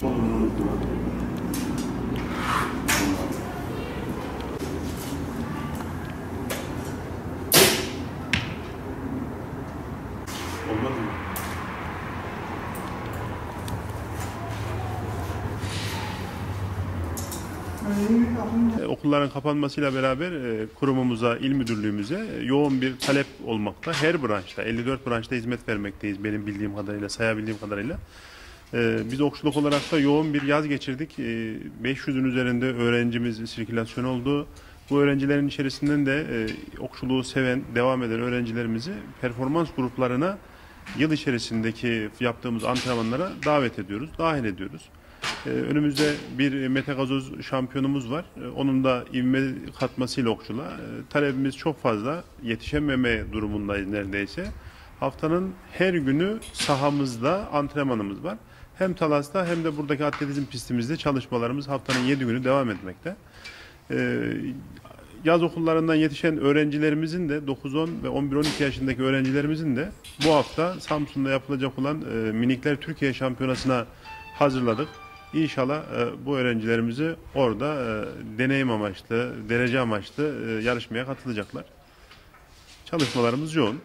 E, Okulların kapanmasıyla beraber e, kurumumuza, il müdürlüğümüze e, yoğun bir talep olmakta. Her branşta, 54 branşta hizmet vermekteyiz benim bildiğim kadarıyla, sayabildiğim kadarıyla. E, Biz okçuluk olarak da yoğun bir yaz geçirdik. E, 500'ün üzerinde öğrencimiz sirkülasyon oldu. Bu öğrencilerin içerisinden de e, okçuluğu seven, devam eden öğrencilerimizi performans gruplarına yıl içerisindeki yaptığımız antrenmanlara davet ediyoruz, dahil ediyoruz. Ee, önümüzde bir metagazoz şampiyonumuz var. Ee, onun da ivme katmasıyla okçula. Ee, talebimiz çok fazla. Yetişememe durumundayız neredeyse. Haftanın her günü sahamızda antrenmanımız var. Hem Talas'ta hem de buradaki atletizm pistimizde çalışmalarımız haftanın 7 günü devam etmekte. Ee, yaz okullarından yetişen öğrencilerimizin de 9-10 ve 11-12 yaşındaki öğrencilerimizin de bu hafta Samsun'da yapılacak olan e, Minikler Türkiye Şampiyonası'na hazırladık. İnşallah e, bu öğrencilerimizi orada e, deneyim amaçlı, derece amaçlı yarışmaya katılacaklar. Çalışmalarımız yoğun.